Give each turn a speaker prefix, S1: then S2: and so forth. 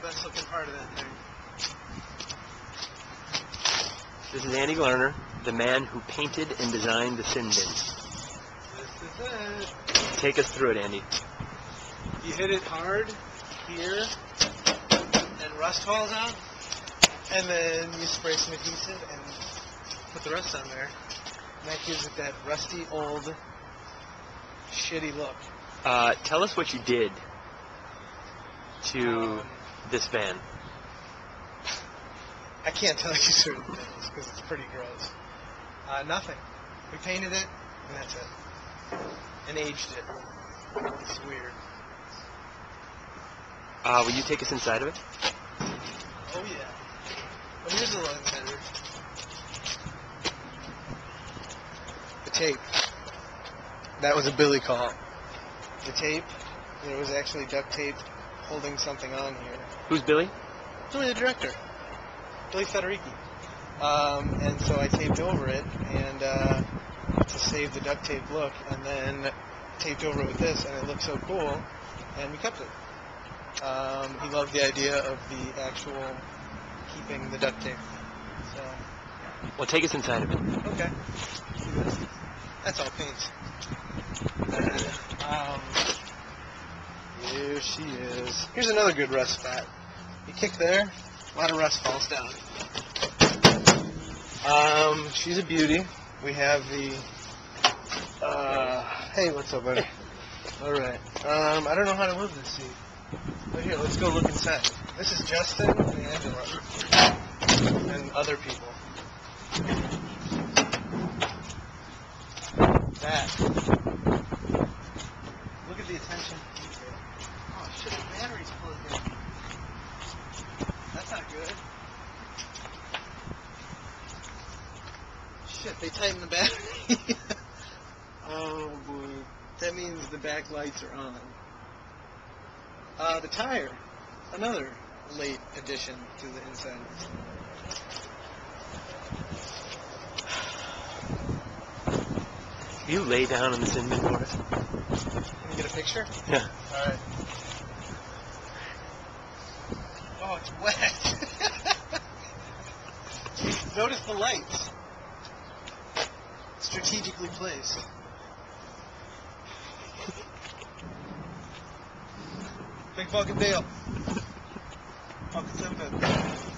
S1: the best looking part of that thing.
S2: This is Andy Glarner, the man who painted and designed the sin bin.
S1: This is it.
S2: Take us through it, Andy.
S1: You hit it hard here, and rust falls out, and then you spray some adhesive and put the rust on there. And that gives it that rusty old, shitty look.
S2: Uh, tell us what you did to
S1: Um,
S2: this van.
S1: I can't tell you certain things because it's pretty gross. Uh, nothing. We painted it, and that's it. And aged it. It's weird.
S2: Uh, will you take us inside of it?
S1: Oh yeah. Well, here's the line header. The tape. That was a Billy call. The tape. There was actually duct tape holding something on here.
S2: Who's Billy?
S1: Billy the director. Billy Federici. Um, and so I taped over it and uh, to save the duct tape look, and then taped over it with this, and it looked so cool, and we kept it. Um, he loved the idea of the actual keeping the duct tape. So
S2: Well, take us inside of it.
S1: okay, that's all paint. Um, here she is. Here's another good rust spot. You kick there, a lot of rust falls down. Um, she's a beauty. We have the. Uh, hey, what's up, buddy? All right. Um, I don't know how to move this seat. But here, let's go look inside. This is Justin and Angela and other people. That. Look at the attention detail. Oh shit, the battery's plugged in. That's not good. Shit, they tightened the battery. oh boy. That means the back lights are on. Uh, the tire. Another late addition to the inside.
S2: You lay down on the sin bin for us?
S1: Can you get a picture?
S2: Yeah.
S1: Alright. Oh, it's wet. Notice the lights. Strategically placed. Big fucking deal. Fucking simple.